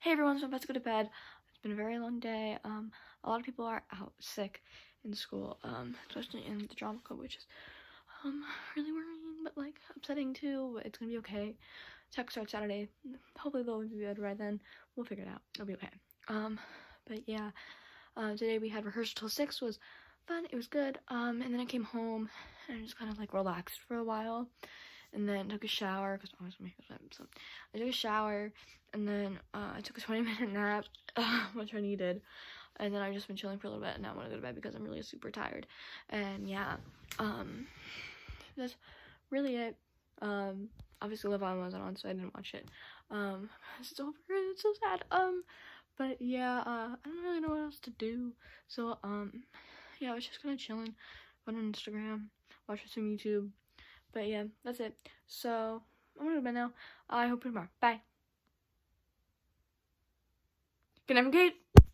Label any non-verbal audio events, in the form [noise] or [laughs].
Hey everyone, so I'm about to go to bed. It's been a very long day. Um, a lot of people are out sick in school, um, especially in the drama club, which is um really worrying, but like upsetting too. But it's gonna be okay. Tech starts Saturday. Hopefully they'll be good by then. We'll figure it out. It'll be okay. Um, but yeah, uh, today we had rehearsal till six. Was fun. It was good. Um, and then I came home and I just kind of like relaxed for a while and then took a shower because I was making. So I took a shower and then uh, I took a 20 minute [laughs] nap, [laughs] which I needed. And then I've just been chilling for a little bit and now I want to go to bed because I'm really super tired. And yeah, um, that's really it. Um, obviously Love Island wasn't on, so I didn't watch it. Um, [laughs] it's over. It's so sad. Um, but yeah, uh, I don't really know what else to do. So um, yeah, I was just kind of chilling on Instagram, watching some YouTube. But yeah, that's it. So I'm gonna go to bed now. I hope you tomorrow. Bye. Good night, Kate.